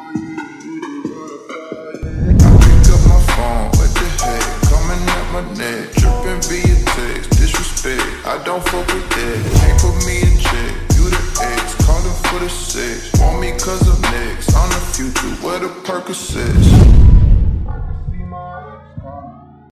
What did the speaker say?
Pick up my phone, what the heck? Coming at my neck, tripping via text, disrespect. I don't fuck with that. Can't put me in check. You the ex, calling for the sex. Want me cause I'm next. I'm the future, where the Percocets?